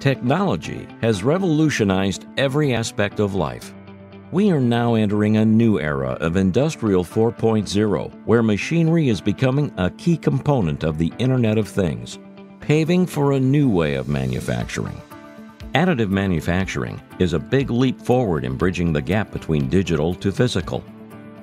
Technology has revolutionized every aspect of life. We are now entering a new era of Industrial 4.0, where machinery is becoming a key component of the Internet of Things, paving for a new way of manufacturing. Additive manufacturing is a big leap forward in bridging the gap between digital to physical.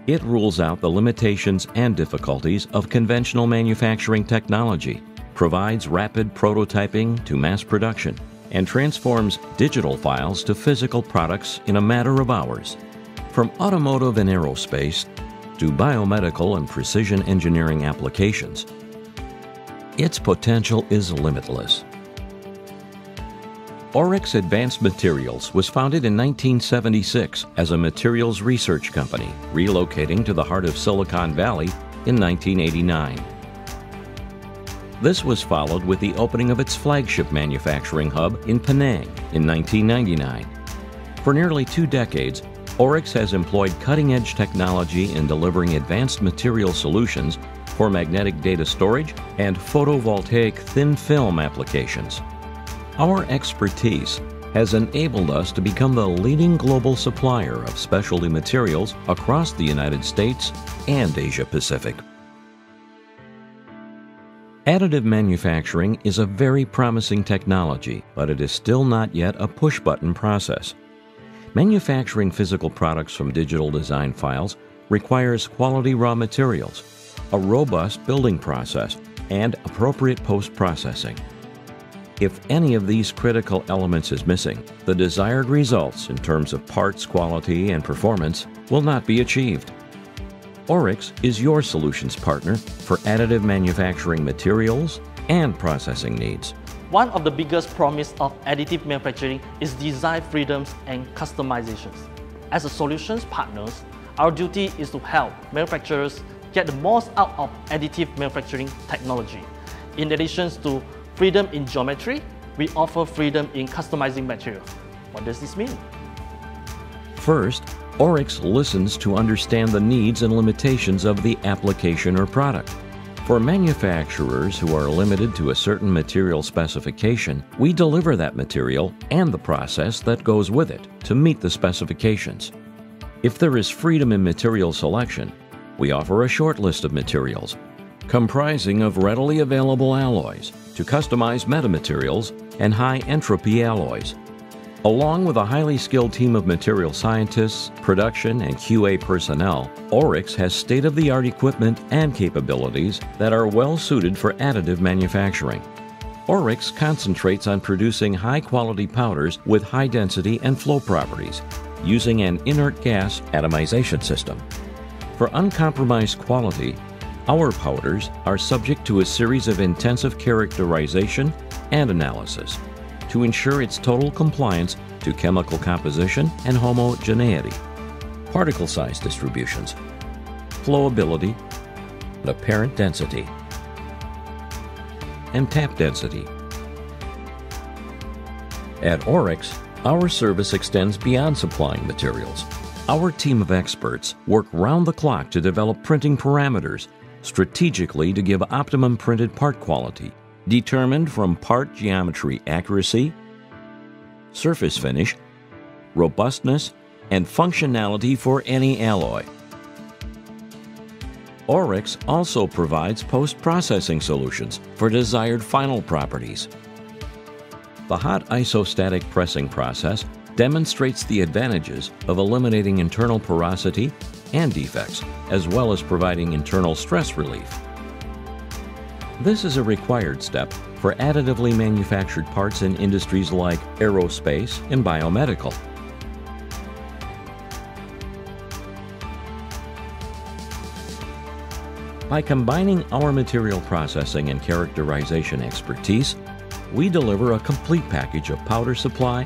It rules out the limitations and difficulties of conventional manufacturing technology, provides rapid prototyping to mass production, and transforms digital files to physical products in a matter of hours. From automotive and aerospace to biomedical and precision engineering applications, its potential is limitless. Oryx Advanced Materials was founded in 1976 as a materials research company, relocating to the heart of Silicon Valley in 1989. This was followed with the opening of its flagship manufacturing hub in Penang in 1999. For nearly two decades, Oryx has employed cutting edge technology in delivering advanced material solutions for magnetic data storage and photovoltaic thin film applications. Our expertise has enabled us to become the leading global supplier of specialty materials across the United States and Asia Pacific. Additive manufacturing is a very promising technology, but it is still not yet a push button process. Manufacturing physical products from digital design files requires quality raw materials, a robust building process, and appropriate post processing. If any of these critical elements is missing, the desired results in terms of parts quality and performance will not be achieved. Oryx is your solutions partner for additive manufacturing materials and processing needs. One of the biggest promise of additive manufacturing is design freedoms and customizations. As a solutions partners, our duty is to help manufacturers get the most out of additive manufacturing technology. In addition to freedom in geometry, we offer freedom in customizing material. What does this mean? First, Oryx listens to understand the needs and limitations of the application or product. For manufacturers who are limited to a certain material specification, we deliver that material and the process that goes with it to meet the specifications. If there is freedom in material selection, we offer a short list of materials comprising of readily available alloys to customize metamaterials and high entropy alloys Along with a highly skilled team of material scientists, production, and QA personnel, Oryx has state of the art equipment and capabilities that are well suited for additive manufacturing. Oryx concentrates on producing high quality powders with high density and flow properties using an inert gas atomization system. For uncompromised quality, our powders are subject to a series of intensive characterization and analysis to ensure its total compliance to chemical composition and homogeneity, particle size distributions, flowability, apparent density, and tap density. At Oryx, our service extends beyond supplying materials. Our team of experts work round the clock to develop printing parameters strategically to give optimum printed part quality determined from part geometry accuracy, surface finish, robustness, and functionality for any alloy. Oryx also provides post processing solutions for desired final properties. The hot isostatic pressing process demonstrates the advantages of eliminating internal porosity and defects, as well as providing internal stress relief. This is a required step for additively manufactured parts in industries like aerospace and biomedical. By combining our material processing and characterization expertise, we deliver a complete package of powder supply,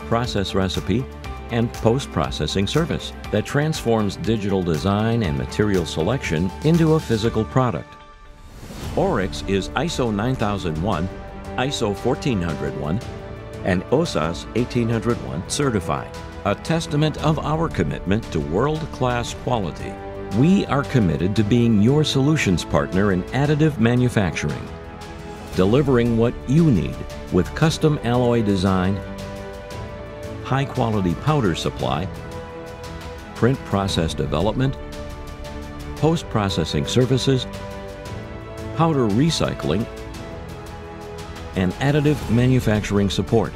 process recipe, and post processing service that transforms digital design and material selection into a physical product. Oryx is ISO 9001, ISO 14001, and OHSAS 1801 certified, a testament of our commitment to world class quality. We are committed to being your solutions partner in additive manufacturing. delivering what you need with custom alloy design, high quality powder supply, print process development, post processing services, powder recycling, and additive manufacturing support.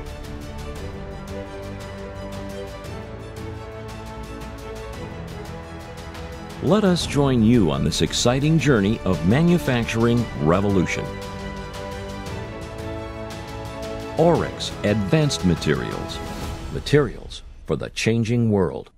Let us join you on this exciting journey of manufacturing revolution. Oryx Advanced Materials. Materials for the changing world.